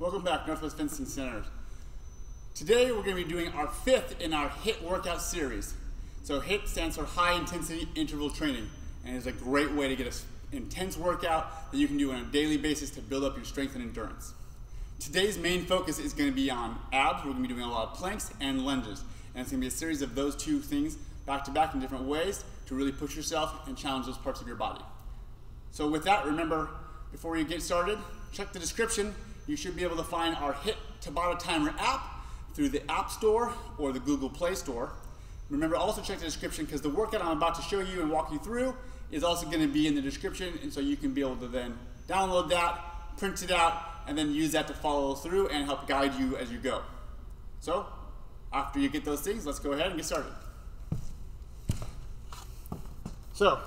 Welcome back, Northwest Fencing Center. Today we're going to be doing our fifth in our HIIT workout series. So HIIT stands for High Intensity Interval Training, and it's a great way to get an intense workout that you can do on a daily basis to build up your strength and endurance. Today's main focus is going to be on abs. We're going to be doing a lot of planks and lunges, and it's going to be a series of those two things back to back in different ways to really push yourself and challenge those parts of your body. So with that, remember, before you get started, check the description you should be able to find our HIIT Tabata Timer app through the App Store or the Google Play Store. Remember, also check the description because the workout I'm about to show you and walk you through is also going to be in the description, and so you can be able to then download that, print it out, and then use that to follow through and help guide you as you go. So, after you get those things, let's go ahead and get started. So,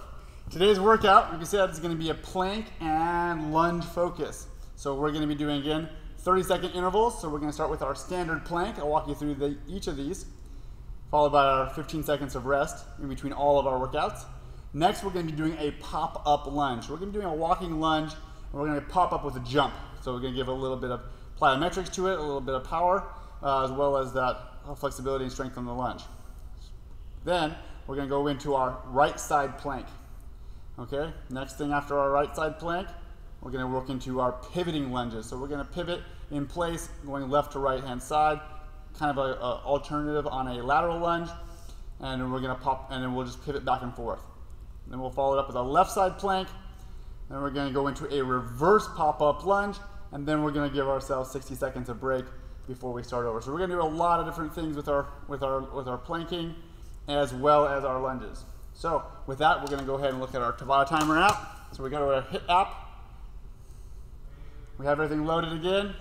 today's workout, like I said, is going to be a plank and lunge focus. So we're going to be doing again 30 second intervals. So we're going to start with our standard plank. I'll walk you through the, each of these, followed by our 15 seconds of rest in between all of our workouts. Next, we're going to be doing a pop up lunge. We're going to be doing a walking lunge, and we're going to pop up with a jump. So we're going to give a little bit of plyometrics to it, a little bit of power, uh, as well as that flexibility and strength on the lunge. Then we're going to go into our right side plank. Okay, next thing after our right side plank, we're going to work into our pivoting lunges. So we're going to pivot in place, going left to right hand side, kind of an alternative on a lateral lunge, and then we're going to pop, and then we'll just pivot back and forth. Then we'll follow it up with a left side plank, then we're going to go into a reverse pop-up lunge, and then we're going to give ourselves 60 seconds of break before we start over. So we're going to do a lot of different things with our with our with our planking, as well as our lunges. So with that, we're going to go ahead and look at our Tabata Timer app. So we go to our HIIT app, we have everything loaded again.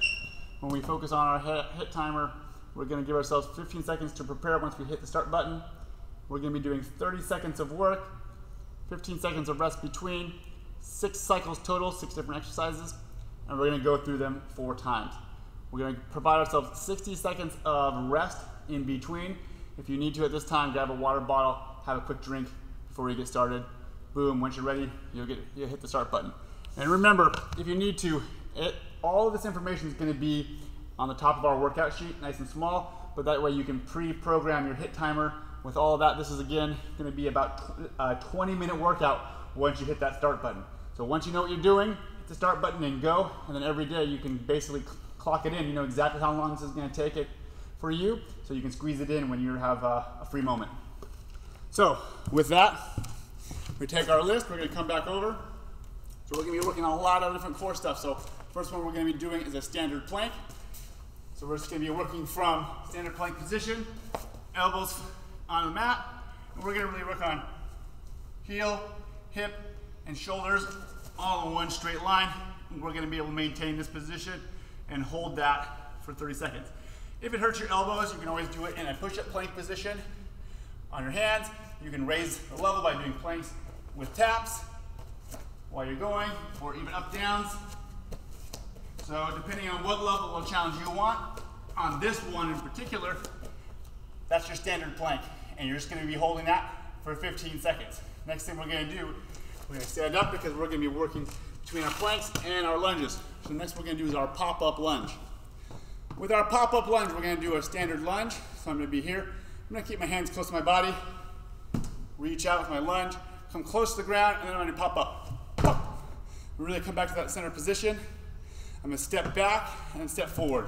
When we focus on our hit, timer, we're going to give ourselves 15 seconds to prepare once we hit the start button. We're going to be doing 30 seconds of work, 15 seconds of rest between, six cycles total, six different exercises, and we're going to go through them four times. We're going to provide ourselves 60 seconds of rest in between. If you need to at this time, grab a water bottle, have a quick drink before you get started. Boom, once you're ready, you'll, get, you'll hit the start button. And remember, if you need to, it, all of this information is going to be on the top of our workout sheet, nice and small, but that way you can pre-program your hit timer with all of that. This is again going to be about a uh, 20 minute workout once you hit that start button. So once you know what you're doing, hit the start button and go, and then every day you can basically clock it in. You know exactly how long this is going to take it for you, so you can squeeze it in when you have a, a free moment. So with that, we take our list, we're going to come back over. So we're going to be working on a lot of different core stuff. So First one we're going to be doing is a standard plank. So we're just going to be working from standard plank position, elbows on the mat, and we're going to really work on heel, hip, and shoulders all in one straight line. And we're going to be able to maintain this position and hold that for 30 seconds. If it hurts your elbows, you can always do it in a push-up plank position on your hands. You can raise the level by doing planks with taps while you're going, or even up downs. So depending on what level of challenge you want, on this one in particular, that's your standard plank. And you're just gonna be holding that for 15 seconds. Next thing we're gonna do, we're gonna stand up because we're gonna be working between our planks and our lunges. So next we're gonna do is our pop-up lunge. With our pop-up lunge, we're gonna do a standard lunge. So I'm gonna be here. I'm gonna keep my hands close to my body, reach out with my lunge, come close to the ground, and then I'm gonna pop up. Pop. Really come back to that center position. I'm gonna step back and step forward.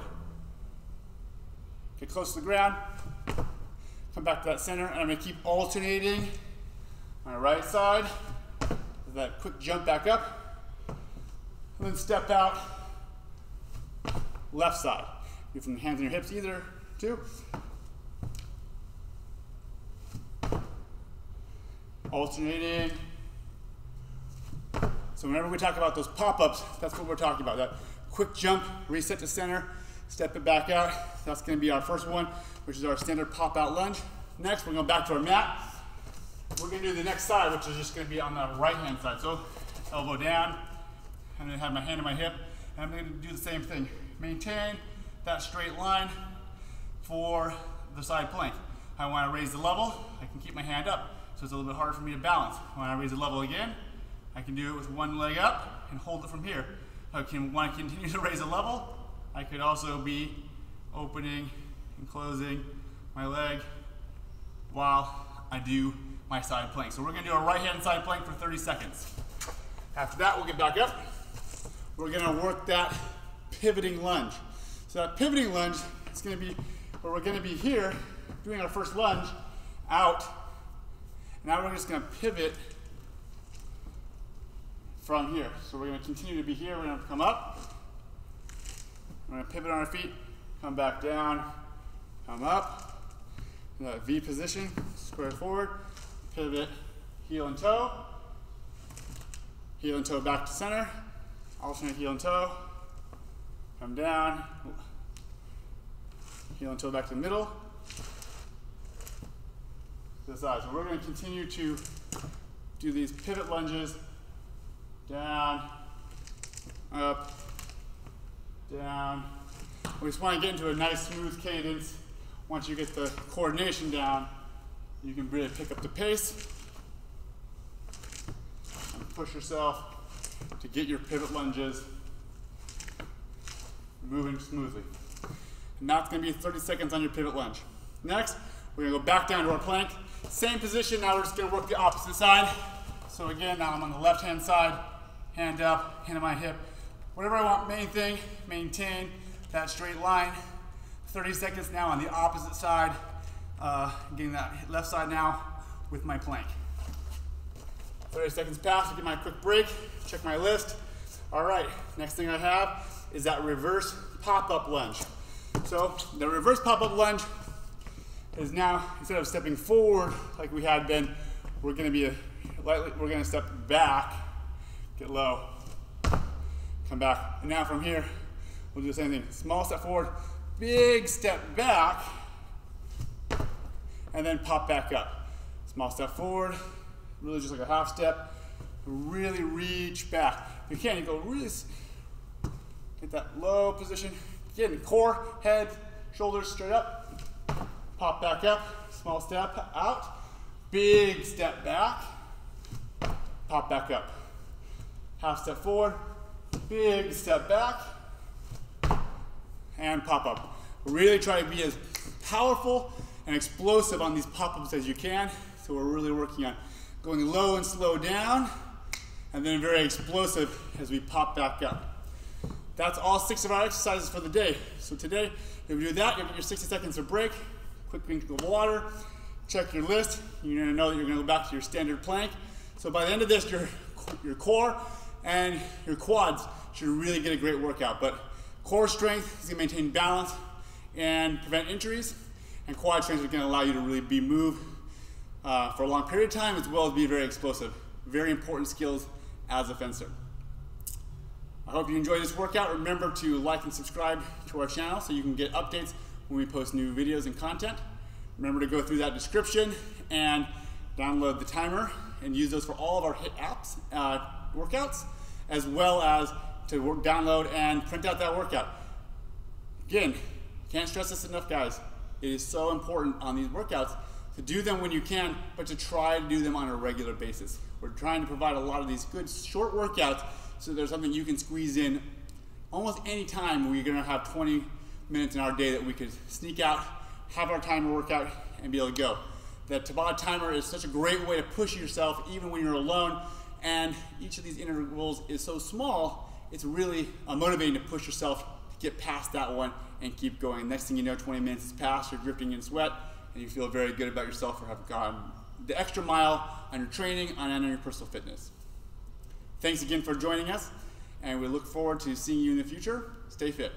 Get close to the ground, come back to that center, and I'm gonna keep alternating my right side, that quick jump back up, and then step out, left side. You from hands on your hips either, too. Alternating. So whenever we talk about those pop-ups, that's what we're talking about. That quick jump, reset to center, step it back out. That's gonna be our first one, which is our standard pop out lunge. Next, we're going back to our mat. We're gonna do the next side, which is just gonna be on the right hand side. So elbow down, I'm gonna have my hand on my hip, and I'm gonna do the same thing. Maintain that straight line for the side plank. I wanna raise the level, I can keep my hand up. So it's a little bit harder for me to balance. When I raise the level again, I can do it with one leg up and hold it from here. I can want to continue to raise a level, I could also be opening and closing my leg while I do my side plank. So we're gonna do a right hand side plank for 30 seconds. After that, we'll get back up. We're gonna work that pivoting lunge. So that pivoting lunge is gonna be where we're gonna be here doing our first lunge out. Now we're just gonna pivot from here. So we're gonna continue to be here. We're gonna come up. We're gonna pivot on our feet, come back down, come up. That V position, square forward, pivot, heel and toe, heel and toe back to center, alternate heel and toe, come down, heel and toe back to the middle, to the side. So we're going to continue to do these pivot lunges, down, up, down. We just want to get into a nice smooth cadence. Once you get the coordination down, you can really pick up the pace and push yourself to get your pivot lunges moving smoothly. And that's gonna be 30 seconds on your pivot lunge. Next, we're gonna go back down to our plank. Same position, now we're just gonna work the opposite side. So again, now I'm on the left-hand side, hand up, hand on my hip. Whatever I want, main thing, maintain that straight line. 30 seconds now on the opposite side, uh, getting that left side now with my plank. 30 seconds pass, I get my quick break, check my list. All right, next thing I have is that reverse pop-up lunge. So the reverse pop-up lunge is now, instead of stepping forward like we had been, we're gonna be a, lightly, we're gonna step back, get low, come back. And now from here, we'll do the same thing. Small step forward, big step back, and then pop back up. Small step forward, really just like a half step. Really reach back. If you can, you go really, get that low position. Again, core, head, shoulders straight up. Pop back up, small step out. Big step back, pop back up. Half step forward, big step back, and pop up. Really try to be as powerful and explosive on these pop-ups as you can. So we're really working on going low and slow down, and then very explosive as we pop back up. That's all six of our exercises for the day. So today, if you do that, you'll get your 60 seconds of break, quick drink of water, check your list. You're gonna know that you're gonna go back to your standard plank. So by the end of this, your, your core and your quads should really get a great workout. But core strength is gonna maintain balance and prevent injuries, and quad strength is gonna allow you to really be moved uh, for a long period of time as well as be very explosive. Very important skills as a fencer. I hope you enjoyed this workout. Remember to like and subscribe to our channel so you can get updates when we post new videos and content. Remember to go through that description and download the timer and use those for all of our HIIT apps, uh, workouts, as well as to work, download and print out that workout. Again, can't stress this enough, guys. It is so important on these workouts to do them when you can, but to try to do them on a regular basis. We're trying to provide a lot of these good short workouts so there's something you can squeeze in almost any time we're gonna have 20 minutes in our day that we could sneak out, have our timer workout, and be able to go. The Tabata timer is such a great way to push yourself even when you're alone, and each of these intervals is so small, it's really uh, motivating to push yourself to get past that one and keep going. Next thing you know, 20 minutes has passed, you're drifting in sweat, and you feel very good about yourself for having gone the extra mile on your training and on your personal fitness. Thanks again for joining us, and we look forward to seeing you in the future. Stay fit.